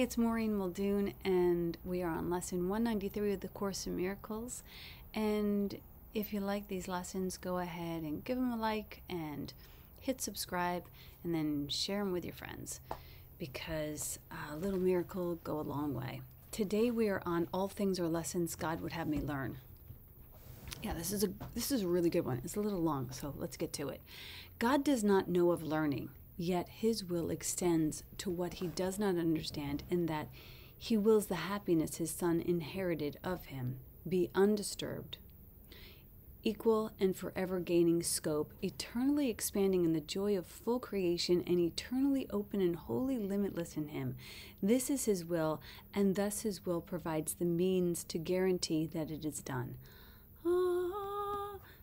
it's Maureen Muldoon, and we are on lesson 193 of the Course in Miracles. And if you like these lessons, go ahead and give them a like and hit subscribe, and then share them with your friends because a little miracle go a long way. Today we are on all things or lessons God would have me learn. Yeah, this is a this is a really good one. It's a little long, so let's get to it. God does not know of learning Yet his will extends to what he does not understand, in that he wills the happiness his son inherited of him be undisturbed, equal and forever gaining scope, eternally expanding in the joy of full creation, and eternally open and wholly limitless in him. This is his will, and thus his will provides the means to guarantee that it is done. Ah.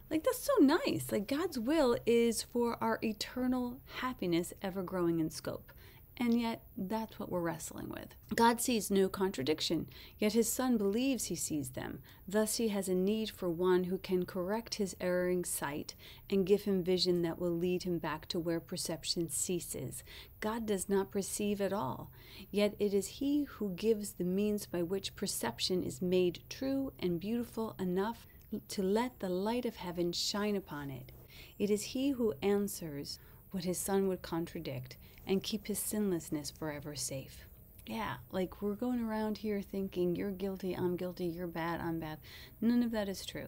Like, that's so nice. Like, God's will is for our eternal happiness ever growing in scope. And yet, that's what we're wrestling with. God sees no contradiction, yet his son believes he sees them. Thus, he has a need for one who can correct his erring sight and give him vision that will lead him back to where perception ceases. God does not perceive at all, yet it is he who gives the means by which perception is made true and beautiful enough to let the light of heaven shine upon it. It is he who answers what his son would contradict and keep his sinlessness forever safe. Yeah, like we're going around here thinking you're guilty, I'm guilty, you're bad, I'm bad. None of that is true.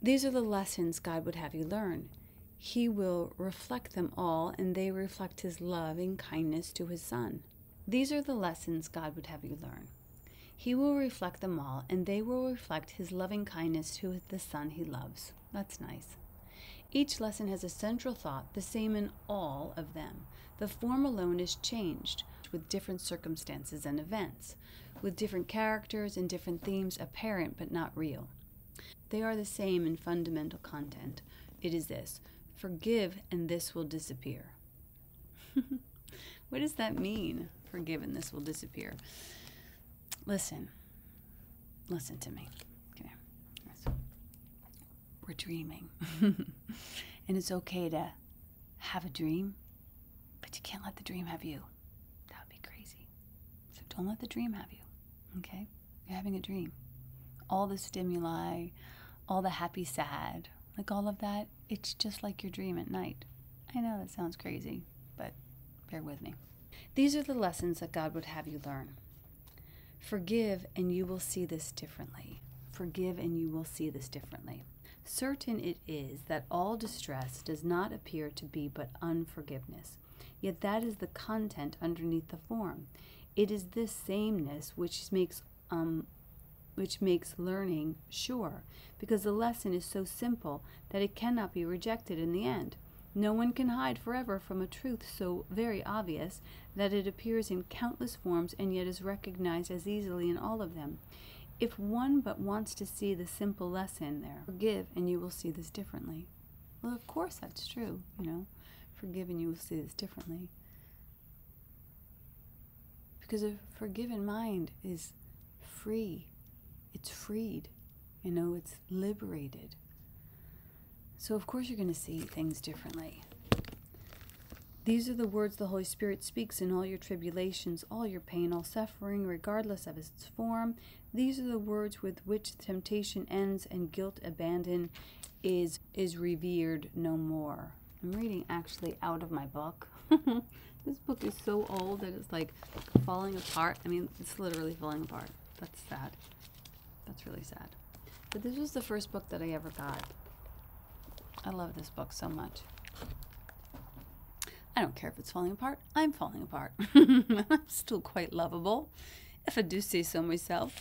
These are the lessons God would have you learn. He will reflect them all, and they reflect his loving kindness to his son. These are the lessons God would have you learn. He will reflect them all, and they will reflect his loving kindness to the Son he loves. That's nice. Each lesson has a central thought, the same in all of them. The form alone is changed with different circumstances and events, with different characters and different themes apparent but not real. They are the same in fundamental content. It is this forgive, and this will disappear. what does that mean? Forgive, and this will disappear. Listen. Listen to me. Okay. We're dreaming. and it's okay to have a dream, but you can't let the dream have you. That would be crazy. So don't let the dream have you. Okay? You're having a dream. All the stimuli, all the happy, sad, like all of that, it's just like your dream at night. I know that sounds crazy, but bear with me. These are the lessons that God would have you learn. Forgive, and you will see this differently. Forgive, and you will see this differently. Certain it is that all distress does not appear to be but unforgiveness. Yet that is the content underneath the form. It is this sameness which makes um, which makes learning sure, because the lesson is so simple that it cannot be rejected in the end. No one can hide forever from a truth so very obvious that it appears in countless forms and yet is recognized as easily in all of them. If one but wants to see the simple lesson there, forgive and you will see this differently. Well, of course that's true, you know. Forgive and you will see this differently. Because a forgiven mind is free. It's freed. You know, it's liberated. So, of course, you're going to see things differently. These are the words the Holy Spirit speaks in all your tribulations, all your pain, all suffering, regardless of its form. These are the words with which temptation ends and guilt abandoned is is revered no more. I'm reading actually out of my book. this book is so old that it's like falling apart. I mean, it's literally falling apart. That's sad. That's really sad. But this was the first book that I ever got. I love this book so much. I don't care if it's falling apart. I'm falling apart. I'm still quite lovable, if I do say so myself.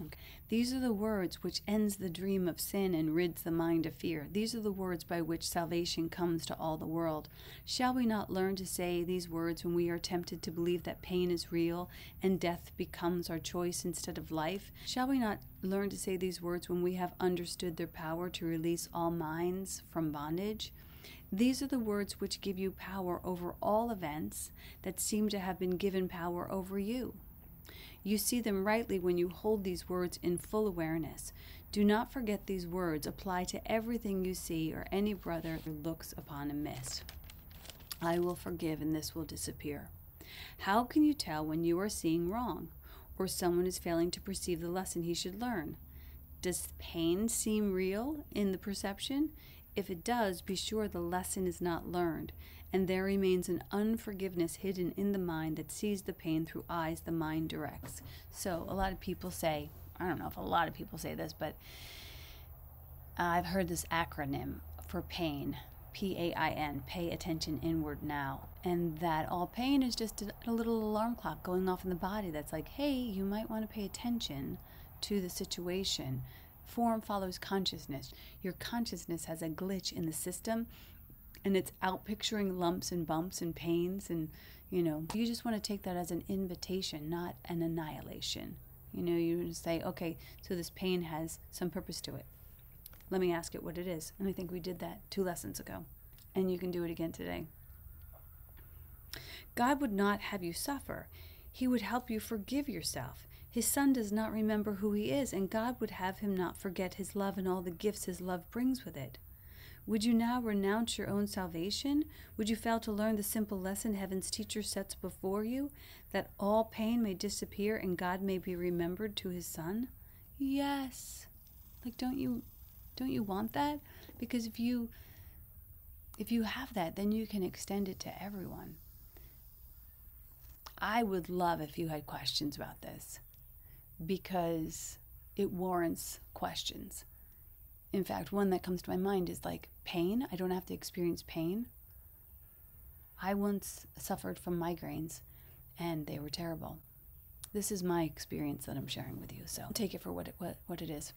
Okay. These are the words which ends the dream of sin and rids the mind of fear. These are the words by which salvation comes to all the world. Shall we not learn to say these words when we are tempted to believe that pain is real and death becomes our choice instead of life? Shall we not learn to say these words when we have understood their power to release all minds from bondage? These are the words which give you power over all events that seem to have been given power over you. You see them rightly when you hold these words in full awareness. Do not forget these words apply to everything you see or any brother who looks upon amiss. I will forgive and this will disappear. How can you tell when you are seeing wrong or someone is failing to perceive the lesson he should learn? Does pain seem real in the perception? If it does, be sure the lesson is not learned, and there remains an unforgiveness hidden in the mind that sees the pain through eyes the mind directs. So, a lot of people say, I don't know if a lot of people say this, but uh, I've heard this acronym for pain P A I N, pay attention inward now. And that all pain is just a, a, little alarm clock going off in the body that's like, hey, you might want to pay attention to the situation. Form follows consciousness. Your consciousness has a glitch in the system and it's out picturing lumps and bumps and pains. And, you know, you just want to take that as an invitation, not an annihilation. You know, you say, okay, so this pain has some purpose to it. Let me ask it what it is. And I think we did that two lessons ago. And you can do it again today. God would not have you suffer. He would help you forgive yourself. His son does not remember who he is, and God would have him not forget his love and all the gifts his love brings with it. Would you now renounce your own salvation? Would you fail to learn the simple lesson heaven's teacher sets before you, that all pain may disappear and God may be remembered to his son? Yes. Like don't you don't you want that? Because if you if you have that, then you can extend it to everyone. I would love if you had questions about this because it warrants questions. In fact, one that comes to my mind is like pain. I don't have to experience pain. I once suffered from migraines and they were terrible. This is my experience that I'm sharing with you, so take it for what it, what, what it is.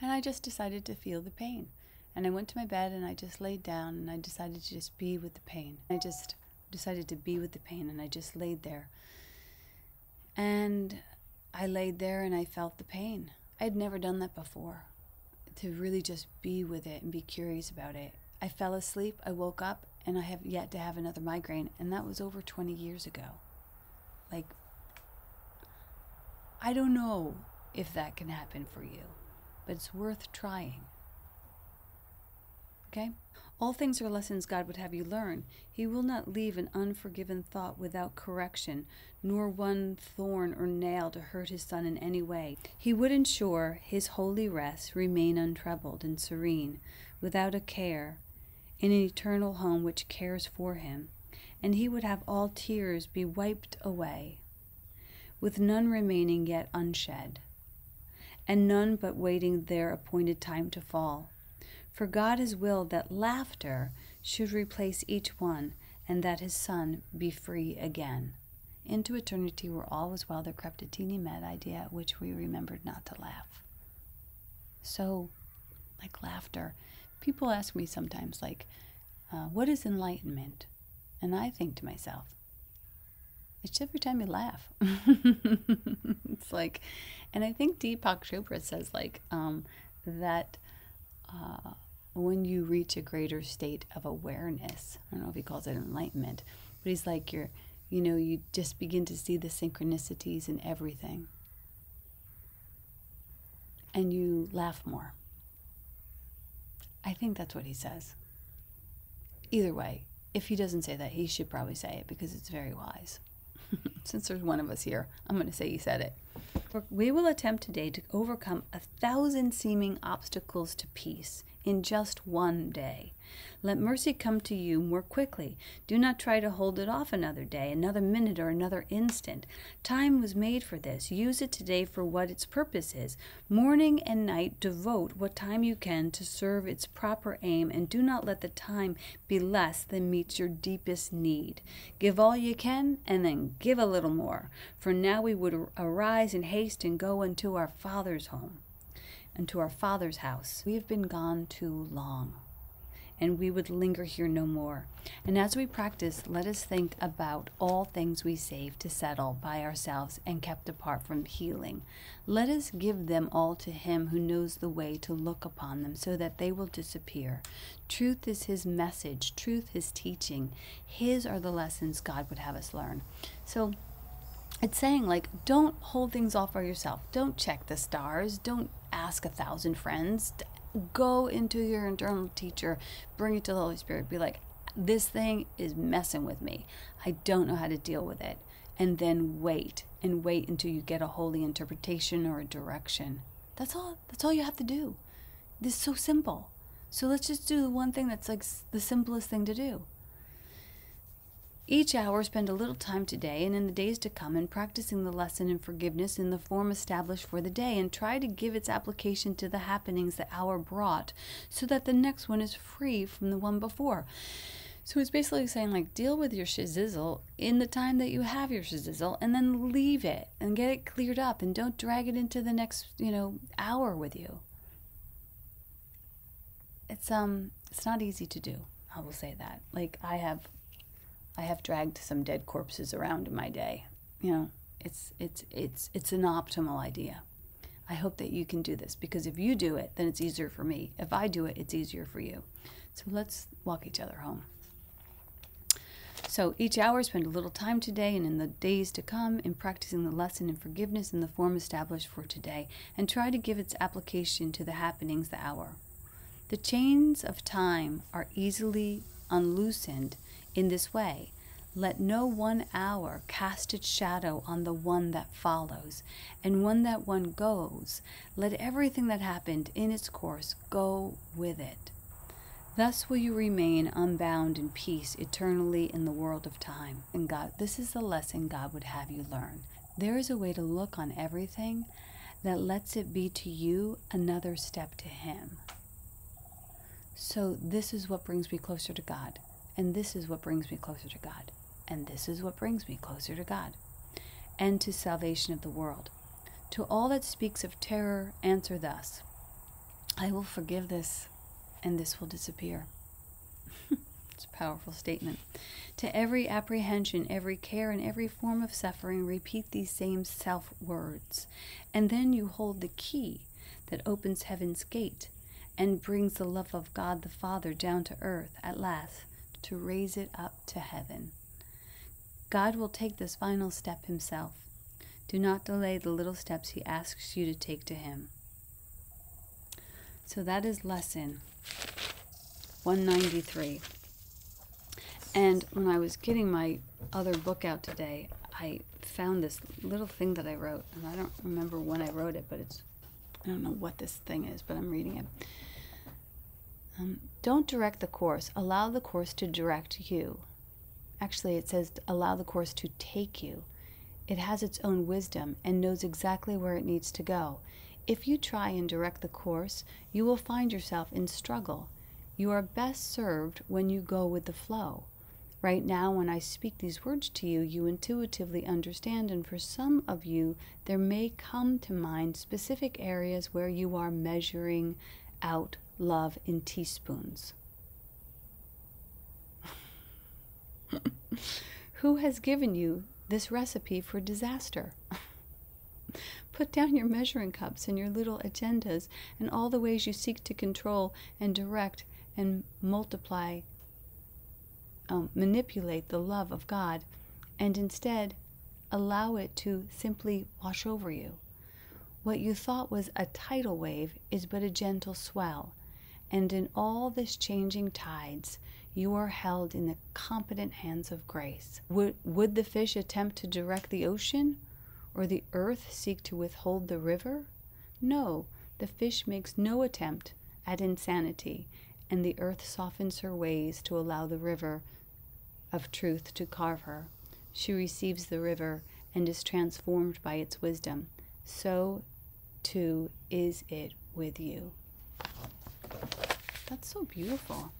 And I just decided to feel the pain. And I went to my bed and I just laid down and I decided to just be with the pain. I just decided to be with the pain and I just laid there. And I laid there and I felt the pain. I had never done that before. To really just be with it and be curious about it. I fell asleep, I woke up, and I have yet to have another migraine, and that was over 20 years ago. Like, I don't know if that can happen for you but it's worth trying. Okay? All things are lessons God would have you learn. He will not leave an unforgiven thought without correction, nor one thorn or nail to hurt his son in any way. He would ensure his holy rest remain untroubled and serene, without a care, in an eternal home which cares for him, and he would have all tears be wiped away, with none remaining yet unshed and none but waiting their appointed time to fall. For God has willed that laughter should replace each one, and that his son be free again. Into eternity where all was well, there crept a teeny mad idea at which we remembered not to laugh. So, like laughter, people ask me sometimes, like, uh, what is enlightenment? And I think to myself, it's every time you laugh. it's like, and I think Deepak Chopra says like um, that uh, when you reach a greater state of awareness, I don't know if he calls it enlightenment, but he's like you're, you know, you just begin to see the synchronicities in everything, and you laugh more. I think that's what he says. Either way, if he doesn't say that, he should probably say it because it's very wise. Since there's one of us here, I'm going to say he said it. We will attempt today to overcome a thousand seeming obstacles to peace in just one day. Let mercy come to you more quickly. Do not try to hold it off another day, another minute, or another instant. Time was made for this. Use it today for what its purpose is. Morning and night, devote what time you can to serve its proper aim, and do not let the time be less than meets your deepest need. Give all you can, and then give a little more. For now we would arise in haste and go unto our Father's home and to our Father's house. We have been gone too long and we would linger here no more. And as we practice, let us think about all things we saved to settle by ourselves and kept apart from healing. Let us give them all to Him who knows the way to look upon them so that they will disappear. Truth is His message, truth His teaching. His are the lessons God would have us learn. So, it's saying like don't hold things off for yourself don't check the stars don't ask a thousand friends go into your internal teacher, bring it to the Holy Spirit. Be like, this thing is messing with me. I don't know how to deal with it. And then wait and wait until you get a holy interpretation or a direction. That's all that's all you have to do. This is so simple. So let's just do the one thing that's like the simplest thing to do. Each hour, spend a little time today and in the days to come in practicing the lesson in forgiveness in the form established for the day and try to give its application to the happenings the hour brought so that the next one is free from the one before. So it's basically saying, like, deal with your shizizzle in the time that you have your shizizzle and then leave it and get it cleared up and don't drag it into the next, you know, hour with you. It's, um, it's not easy to do. I will say that. Like, I have I have dragged some dead corpses around in my day. You know, it's it's it's it's an optimal idea. I hope that you can do this because if you do it, then it's easier for me. If I do it, it's easier for you. So let's walk each other home. So each hour, spend a little time today and in the days to come in practicing the lesson in forgiveness in the form established for today, and try to give its application to the happenings the hour. The chains of time are easily unloosened in this way. Let no one hour cast its shadow on the one that follows, and when that one goes, let everything that happened in its course go with it. Thus will you remain unbound in peace eternally in the world of time. And God, this is the lesson God would have you learn. There is a way to look on everything that lets it be to you another step to Him. So, this is what brings me closer to God. And this is what brings me closer to God. And this is what brings me closer to God and to salvation of the world. To all that speaks of terror, answer thus I will forgive this, and this will disappear. it's a powerful statement. To every apprehension, every care, and every form of suffering, repeat these same self words, and then you hold the key that opens heaven's gate and brings the love of God the Father down to earth at last to raise it up to heaven. God will take this final step himself. Do not delay the little steps he asks you to take to him. So that is lesson 193. And when I was getting my other book out today, I found this little thing that I wrote, and I don't remember when I wrote it, but it's, I don't know what this thing is, but I'm reading it. Um, don't direct the course, allow the course to direct you. Actually, it says allow the course to take you. It has its own wisdom and knows exactly where it needs to go. If you try and direct the course, you will find yourself in struggle. You are best served when you go with the flow. Right now, when I speak these words to you, you intuitively understand, and for some of you, there may come to mind specific areas where you are measuring out love in teaspoons. Who has given you this recipe for disaster? Put down your measuring cups and your little agendas and all the ways you seek to control and direct and multiply, um, manipulate the love of God, and instead allow it to simply wash over you. What you thought was a tidal wave is but a gentle swell, and in all this changing tides, you are held in the competent hands of grace. Would, would the fish attempt to direct the ocean, or the earth seek to withhold the river? No, the fish makes no attempt at insanity, and the earth softens her ways to allow the river of truth to carve her. She receives the river and is transformed by its wisdom. So, too, is it with you. That's so beautiful.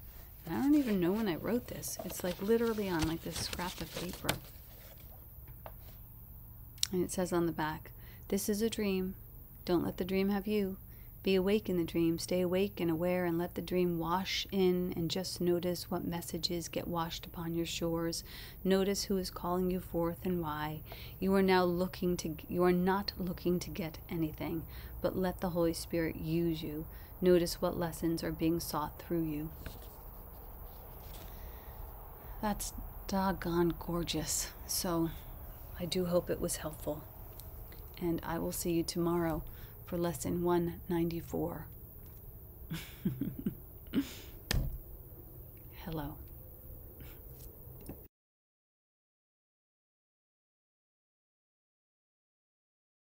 And I don't even know when I wrote this. It's like literally on like this scrap of paper. And it says on the back, This is a dream. Don't let the dream have you. Be awake in the dream. Stay awake and aware and let the dream wash in and just notice what messages get washed upon your shores. Notice who is calling you forth and why. You are now looking to you are not looking to get anything, but let the Holy Spirit use you. Notice what lessons are being sought through you. That's doggone gorgeous. So I do hope it was helpful. And I will see you tomorrow for lesson 194. Hello.